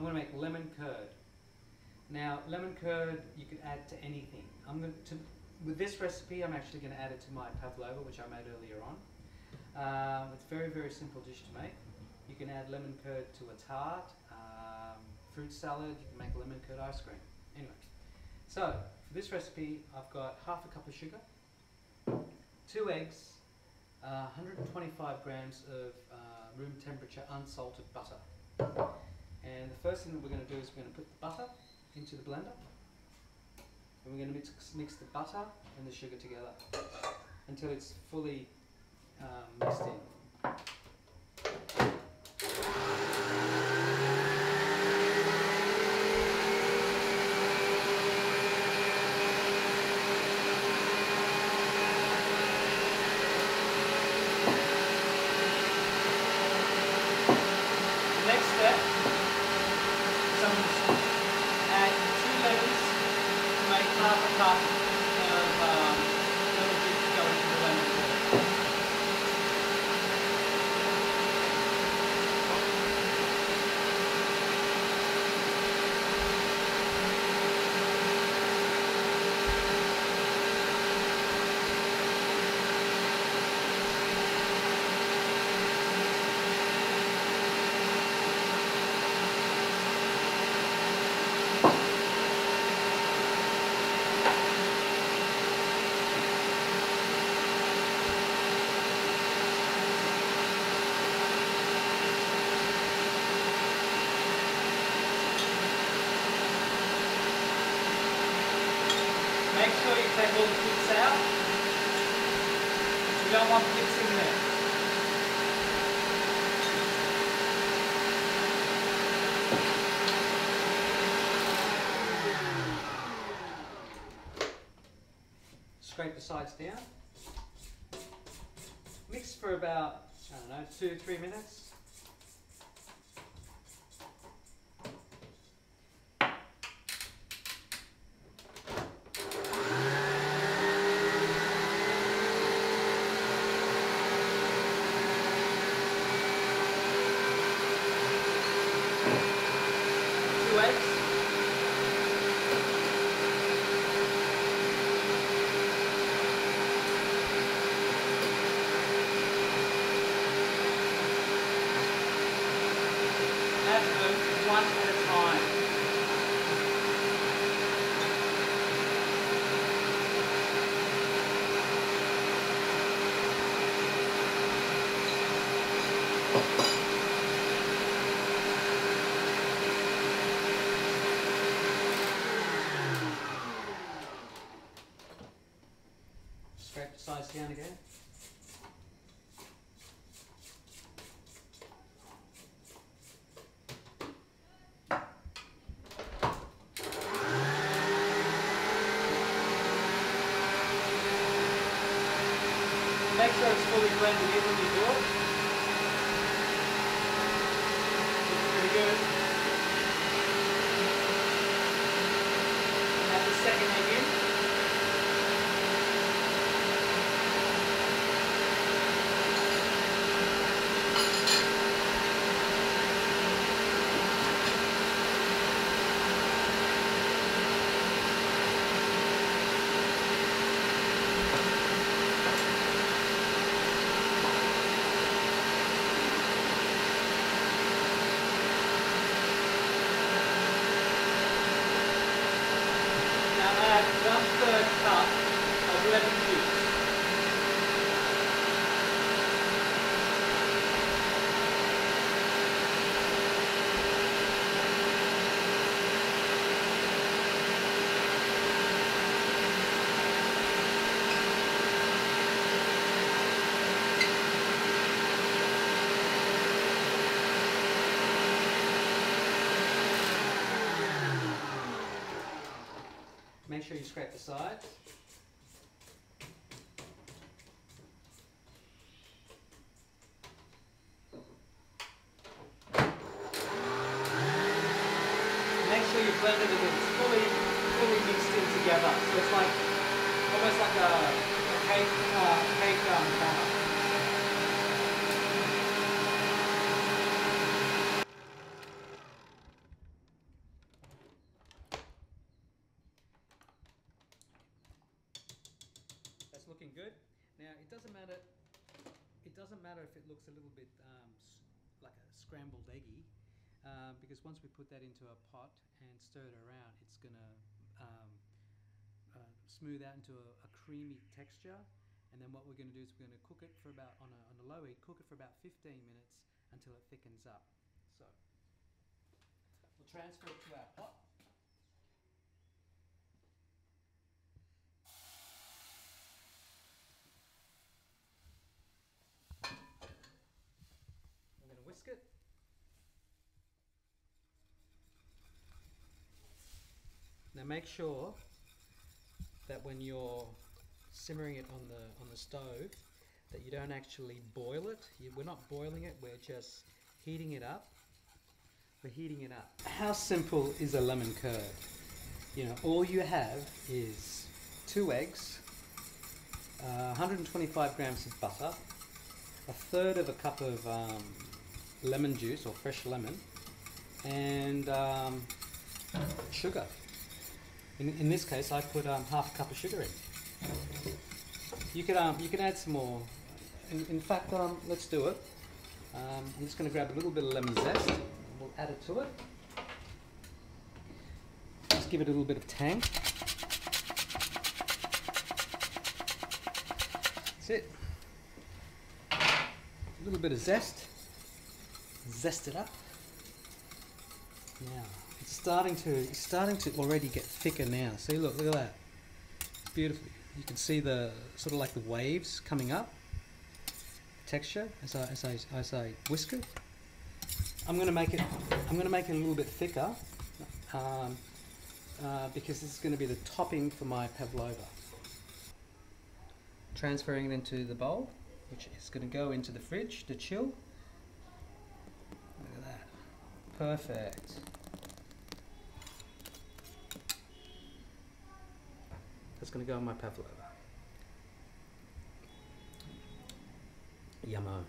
I'm going to make lemon curd. Now, lemon curd you could add to anything. I'm going to, with this recipe, I'm actually going to add it to my pavlova, which I made earlier on. Um, it's a very, very simple dish to make. You can add lemon curd to a tart, um, fruit salad, you can make lemon curd ice cream. Anyway, so for this recipe, I've got half a cup of sugar, two eggs, uh, 125 grams of uh, room temperature unsalted butter. First thing that we're going to do is we're going to put the butter into the blender. And we're going to mix, mix the butter and the sugar together until it's fully um, mixed in. Next step is I'm going to add two lemons to make half a cup of um, lemon juice to go into the lemon curd. Make sure take all the bits out. You don't want bits in there. Scrape the sides down. Mix for about, I don't know, two, three minutes. Two eggs. Add them one at a time. Scrape the sides down again. Make sure it's fully blended in when you do it. Looks pretty good. Add the second egg in. Now add one third cup of lemon juice. Make sure you scrape the sides. Make sure you blend it until it's fully, fully mixed in together. So it's like, almost like a, a cake, uh, cake um, batter. Looking good. Now it doesn't matter. It doesn't matter if it looks a little bit um, like a scrambled eggy, uh, because once we put that into a pot and stir it around, it's gonna um, uh, smooth out into a, a creamy texture. And then what we're going to do is we're going to cook it for about on a, on a low heat, cook it for about 15 minutes until it thickens up. So we'll transfer it to our pot. I'm going to whisk it. Now make sure that when you're simmering it on the on the stove, that you don't actually boil it. You, we're not boiling it. We're just heating it up. We're heating it up. How simple is a lemon curd? You know, all you have is two eggs, uh, 125 grams of butter, a third of a cup of um, lemon juice or fresh lemon, and um, sugar. In, in this case, I put um, half a cup of sugar in. You could um, you can add some more. In, in fact, um, let's do it. Um, I'm just going to grab a little bit of lemon zest. We'll add it to it. Just give it a little bit of tang. That's it. A little bit of zest. Zest it up. Now it's starting to it's starting to already get thicker now. See, look, look at that. It's beautiful. You can see the sort of like the waves coming up. Texture as I as I as I whisk it. I'm going to make it. I'm to make it a little bit thicker um, uh, because this is going to be the topping for my pavlova. Transferring it into the bowl, which is going to go into the fridge to chill. Look at that. Perfect. That's going to go on my pavlova. Yummo.